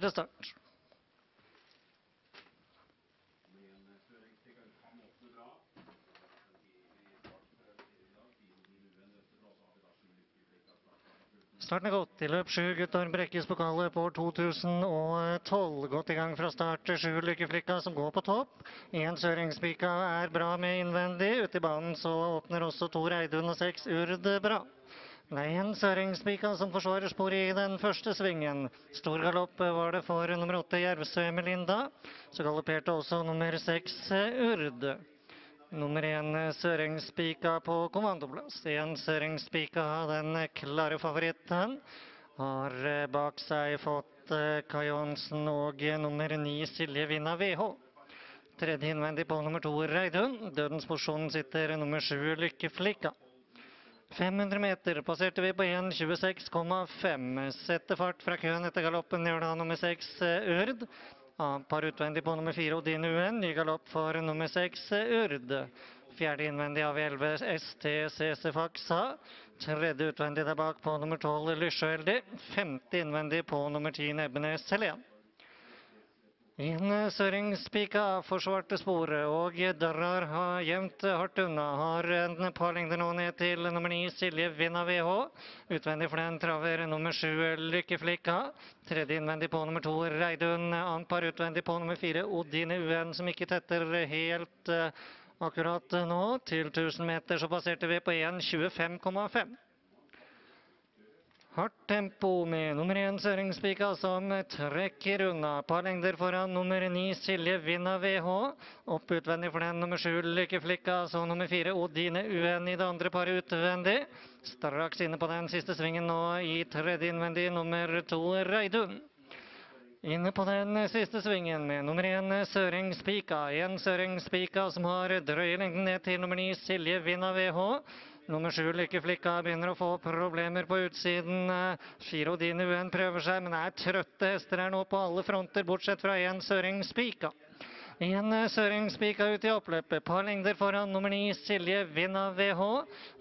til start. Starten er gått. I løp sju Guttorm Brekkes pokaler på 2012. Godt i gang fra start. Sju Lykkeflikka som går på topp. Én Søringspika er bra med innvendig. Ute i banen så åpner også to Reidun og seks Urd bra. Er Søringspika som forsvarer sporet i den første svingen. Stor galopp var det for nummer åtte Jervsø Melinda. Så galopperte også nummer seks Urd. Nummer én Søringspika på kommandoplass. Én Søringspika, den klare favoritten. Har eh, bak seg fått eh, Kai Johansen og nummer ni Silje Vinna VH. Tredje innvendig på nummer to Reidun. Dødens porsjon sitter nummer sju Lykkeflikka. 500 meter passerte vi på 1.26,5. Setter fart fra køen etter galoppen gjør da nummer 6 Ørd. Par utvendig på nummer 4 Odin UN. Ny galopp for nummer 6 Urd. Fjerde innvendig av 11 STCC Faxa. Tredje utvendig der bak på nummer 12 Lysjøeldi. Femte innvendig på nummer 10 Nebbenes Helen. En Søringspika forsvarte sporet og drar har jevnt hardt unna. Har en par lengder nå ned til nummer ni Silje Vinna VH. Utvendig for den traver nummer sju Lykkeflikka. Tredje innvendig på nummer to Reidun. Annet par utvendig på nummer fire Odine UN, som ikke tetter helt uh, akkurat nå. Til 1000 meter så passerte vi på 1.25,5. Hardt tempo med nummer én Søringspika som trekker unna. Par lengder foran nummer ni Silje Vinna VH. Opp utvendig for den nummer sju Lykkeflikka, så nummer fire Odine UN i det andre paret utvendig. Straks inne på den siste svingen nå i tredje innvendig nummer to Reidun. Inne på den siste svingen med nummer én Søringspika. Én Søringspika som har drøye lengden ned til nummer ni Silje Vinna VH. Nummer sju Lykkeflikka begynner å få problemer på utsiden. Giro Dine UN prøver seg, men er trøtte hester her nå på alle fronter, bortsett fra én Søringspika. En Søringspika ut i oppløpet. Par lengder foran nummer ni Silje Vinna VH.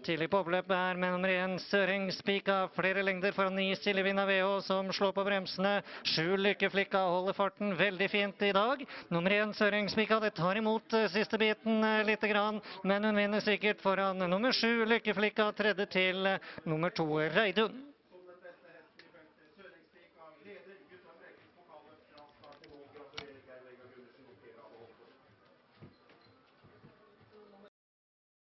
Tidlig på oppløpet er med nummer én Søringspika. Flere lengder foran ni Silje Vinna VH som slår på bremsene. Sju Lykkeflikka holder farten veldig fint i dag. Nummer én Søringspika det tar imot siste biten lite grann, men hun vinner sikkert foran nummer sju Lykkeflikka. Tredje til nummer to Reidun.